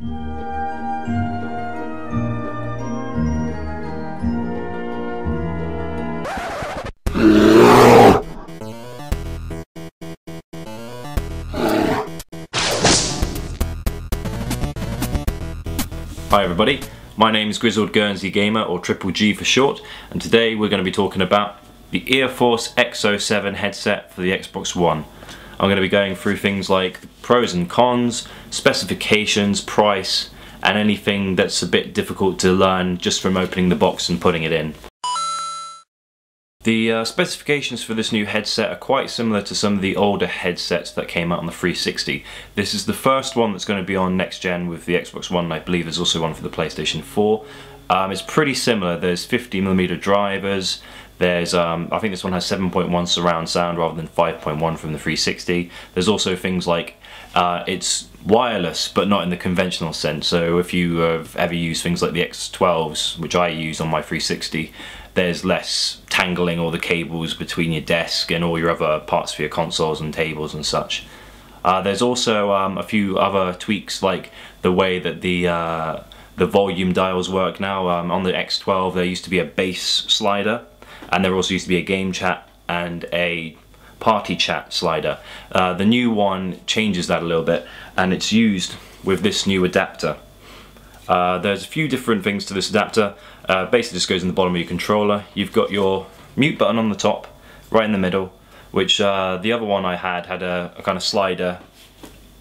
Hi everybody, my name is Grizzly Guernsey Gamer or Triple G for short and today we're going to be talking about the Earforce XO 7 headset for the Xbox One. I'm going to be going through things like pros and cons, specifications, price and anything that's a bit difficult to learn just from opening the box and putting it in. The uh, specifications for this new headset are quite similar to some of the older headsets that came out on the 360. This is the first one that's going to be on next gen with the Xbox One, I believe there's also one for the PlayStation 4. Um, it's pretty similar, there's 50mm drivers, there's, um, I think this one has 7.1 surround sound rather than 5.1 from the 360. There's also things like uh, it's wireless but not in the conventional sense so if you have ever used things like the X12s which I use on my 360 there's less tangling all the cables between your desk and all your other parts for your consoles and tables and such. Uh, there's also um, a few other tweaks like the way that the uh, the volume dials work now. Um, on the X12 there used to be a bass slider and there also used to be a game chat and a party chat slider. Uh, the new one changes that a little bit and it's used with this new adapter. Uh, there's a few different things to this adapter. Uh, basically just goes in the bottom of your controller. You've got your mute button on the top, right in the middle, which uh, the other one I had had a, a kind of slider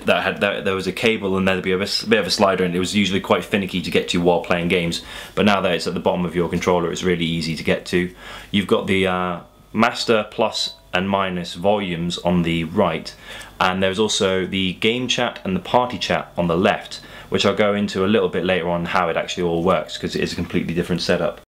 that had that, there was a cable and there'd be a bit of a slider and it was usually quite finicky to get to while playing games. But now that it's at the bottom of your controller it's really easy to get to. You've got the uh, master plus and minus volumes on the right. And there's also the game chat and the party chat on the left which I'll go into a little bit later on how it actually all works because it is a completely different setup.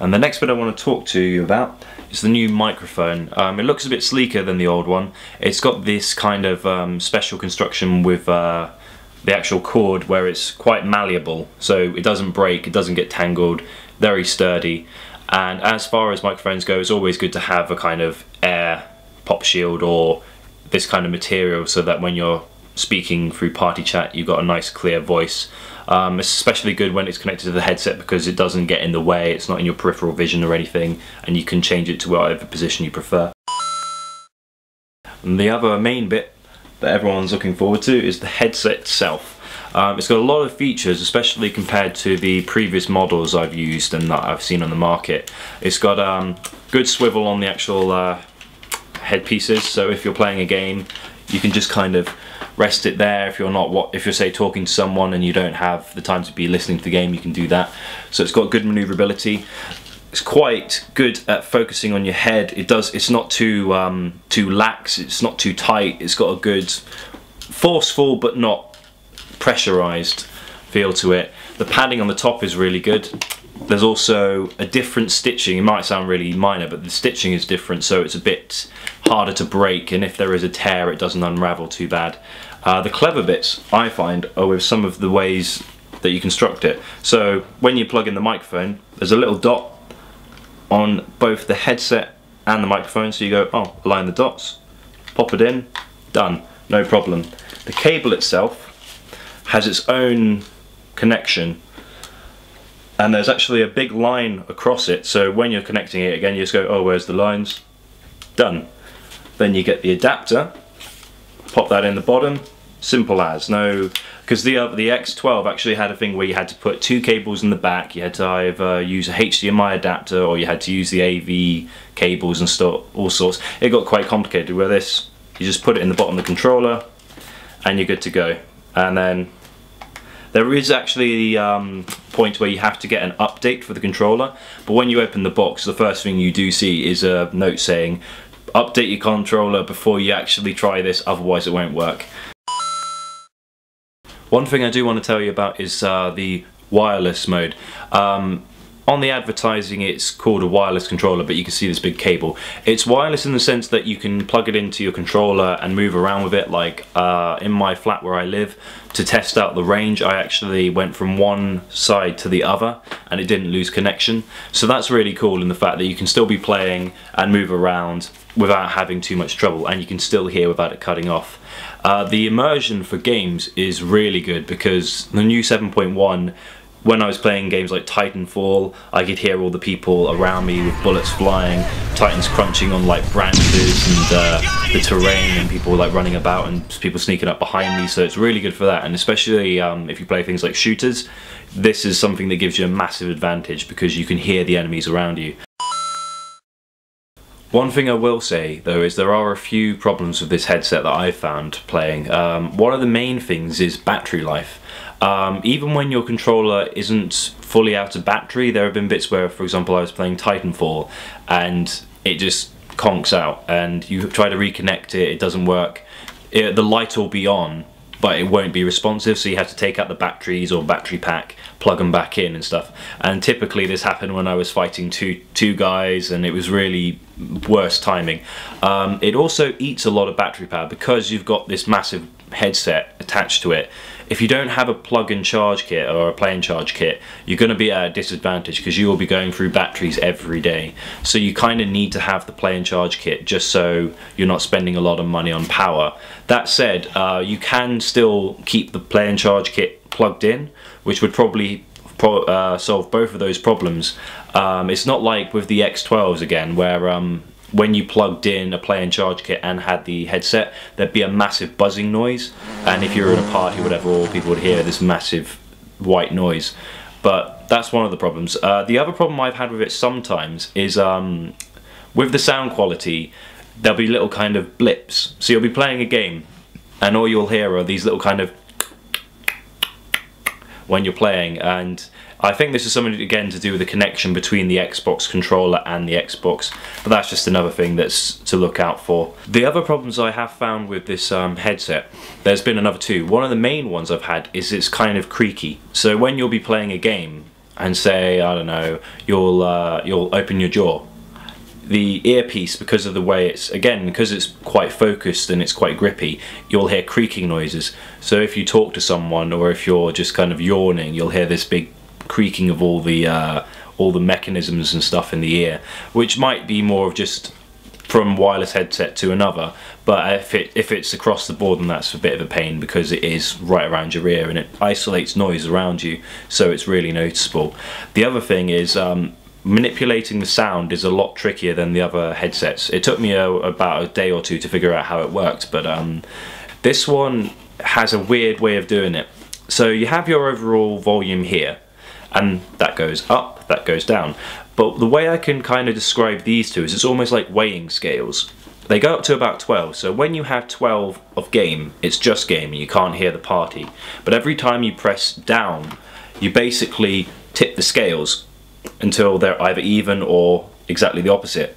And the next bit I want to talk to you about is the new microphone. Um, it looks a bit sleeker than the old one. It's got this kind of um, special construction with uh, the actual cord where it's quite malleable so it doesn't break, it doesn't get tangled, very sturdy and as far as microphones go it's always good to have a kind of air pop shield or this kind of material so that when you're speaking through party chat you've got a nice clear voice um, it's especially good when it's connected to the headset because it doesn't get in the way it's not in your peripheral vision or anything and you can change it to whatever position you prefer and the other main bit that everyone's looking forward to is the headset itself um, it's got a lot of features, especially compared to the previous models I've used and that I've seen on the market. It's got um, good swivel on the actual uh, headpieces, so if you're playing a game, you can just kind of rest it there. If you're not, what if you're say talking to someone and you don't have the time to be listening to the game, you can do that. So it's got good maneuverability. It's quite good at focusing on your head. It does. It's not too um, too lax. It's not too tight. It's got a good forceful but not pressurized feel to it. The padding on the top is really good. There's also a different stitching. It might sound really minor, but the stitching is different, so it's a bit harder to break, and if there is a tear, it doesn't unravel too bad. Uh, the clever bits, I find, are with some of the ways that you construct it. So when you plug in the microphone, there's a little dot on both the headset and the microphone, so you go, oh, align the dots, pop it in, done, no problem. The cable itself has its own connection and there's actually a big line across it so when you're connecting it again you just go oh where's the lines? Done. Then you get the adapter pop that in the bottom simple as. No because the uh, the X12 actually had a thing where you had to put two cables in the back. You had to either use a HDMI adapter or you had to use the AV cables and stuff all sorts. It got quite complicated with this. You just put it in the bottom of the controller and you're good to go. And then there is actually a um, point where you have to get an update for the controller, but when you open the box, the first thing you do see is a note saying, update your controller before you actually try this, otherwise it won't work. One thing I do want to tell you about is uh, the wireless mode. Um, on the advertising it's called a wireless controller but you can see this big cable. It's wireless in the sense that you can plug it into your controller and move around with it. Like uh, in my flat where I live to test out the range I actually went from one side to the other and it didn't lose connection. So that's really cool in the fact that you can still be playing and move around without having too much trouble and you can still hear without it cutting off. Uh, the immersion for games is really good because the new 7.1 when I was playing games like Titanfall, I could hear all the people around me with bullets flying, titans crunching on like branches and uh, the terrain and people like running about and people sneaking up behind me so it's really good for that and especially um, if you play things like shooters, this is something that gives you a massive advantage because you can hear the enemies around you. One thing I will say though is there are a few problems with this headset that I've found playing. Um, one of the main things is battery life. Um, even when your controller isn't fully out of battery, there have been bits where, for example, I was playing Titanfall and it just conks out and you try to reconnect it, it doesn't work. It, the light will be on, but it won't be responsive, so you have to take out the batteries or battery pack, plug them back in and stuff. And typically this happened when I was fighting two, two guys and it was really worse timing. Um, it also eats a lot of battery power because you've got this massive headset attached to it if you don't have a plug and charge kit or a play and charge kit, you're going to be at a disadvantage because you will be going through batteries every day. So you kind of need to have the play and charge kit just so you're not spending a lot of money on power. That said, uh, you can still keep the play and charge kit plugged in, which would probably pro uh, solve both of those problems. Um, it's not like with the X12s again, where um, when you plugged in a play and charge kit and had the headset, there'd be a massive buzzing noise. And if you were in a party or whatever, all people would hear this massive white noise. But that's one of the problems. Uh, the other problem I've had with it sometimes is um, with the sound quality, there'll be little kind of blips. So you'll be playing a game and all you'll hear are these little kind of when you're playing and I think this is something again to do with the connection between the Xbox controller and the Xbox, but that's just another thing that's to look out for. The other problems I have found with this um, headset, there's been another two. One of the main ones I've had is it's kind of creaky. So when you'll be playing a game and say, I don't know, you'll, uh, you'll open your jaw the earpiece because of the way it's again because it's quite focused and it's quite grippy you'll hear creaking noises so if you talk to someone or if you're just kind of yawning you'll hear this big creaking of all the uh, all the mechanisms and stuff in the ear, which might be more of just from wireless headset to another. But if it if it's across the board, then that's a bit of a pain because it is right around your ear and it isolates noise around you, so it's really noticeable. The other thing is. Um, manipulating the sound is a lot trickier than the other headsets. It took me a, about a day or two to figure out how it worked, but um, this one has a weird way of doing it. So you have your overall volume here, and that goes up, that goes down. But the way I can kind of describe these two is it's almost like weighing scales. They go up to about 12, so when you have 12 of game, it's just game and you can't hear the party. But every time you press down, you basically tip the scales until they're either even or exactly the opposite.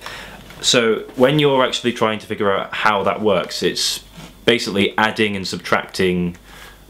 So when you're actually trying to figure out how that works, it's basically adding and subtracting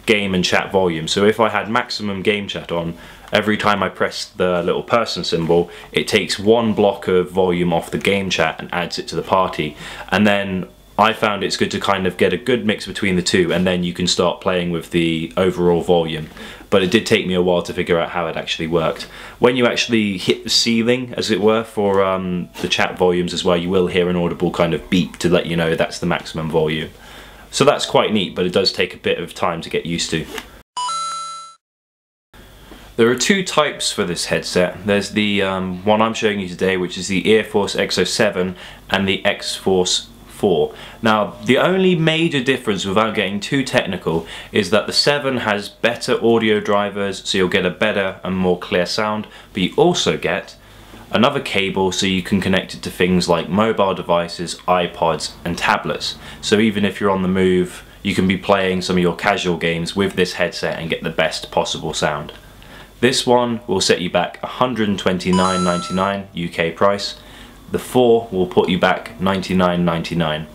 game and chat volume. So if I had maximum game chat on, every time I press the little person symbol, it takes one block of volume off the game chat and adds it to the party. And then I found it's good to kind of get a good mix between the two and then you can start playing with the overall volume. But it did take me a while to figure out how it actually worked. When you actually hit the ceiling, as it were, for um, the chat volumes as well, you will hear an audible kind of beep to let you know that's the maximum volume. So that's quite neat, but it does take a bit of time to get used to. There are two types for this headset. There's the um, one I'm showing you today, which is the Air Force Earforce XO and the X-Force 4. Now, the only major difference, without getting too technical, is that the 7 has better audio drivers, so you'll get a better and more clear sound, but you also get another cable so you can connect it to things like mobile devices, iPods and tablets. So even if you're on the move, you can be playing some of your casual games with this headset and get the best possible sound. This one will set you back $129.99 UK price. The 4 will put you back $99.99.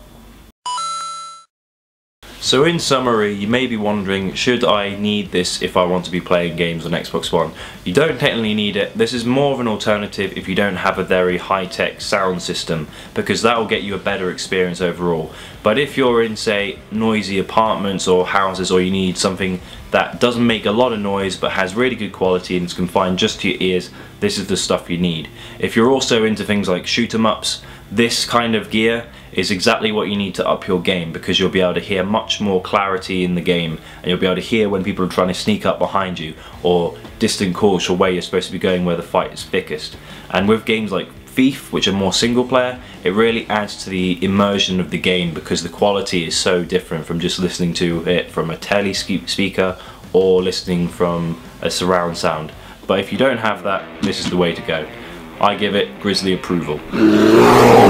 So in summary, you may be wondering, should I need this if I want to be playing games on Xbox One? You don't technically need it. This is more of an alternative if you don't have a very high-tech sound system, because that will get you a better experience overall. But if you're in, say, noisy apartments or houses, or you need something that doesn't make a lot of noise but has really good quality and is confined just to your ears, this is the stuff you need. If you're also into things like shoot 'em ups, this kind of gear is exactly what you need to up your game because you'll be able to hear much more clarity in the game and you'll be able to hear when people are trying to sneak up behind you or distant calls for where you're supposed to be going where the fight is thickest. And with games like Thief, which are more single player, it really adds to the immersion of the game because the quality is so different from just listening to it from a tele speaker or listening from a surround sound. But if you don't have that, this is the way to go. I give it Grizzly approval.